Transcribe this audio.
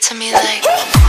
to me like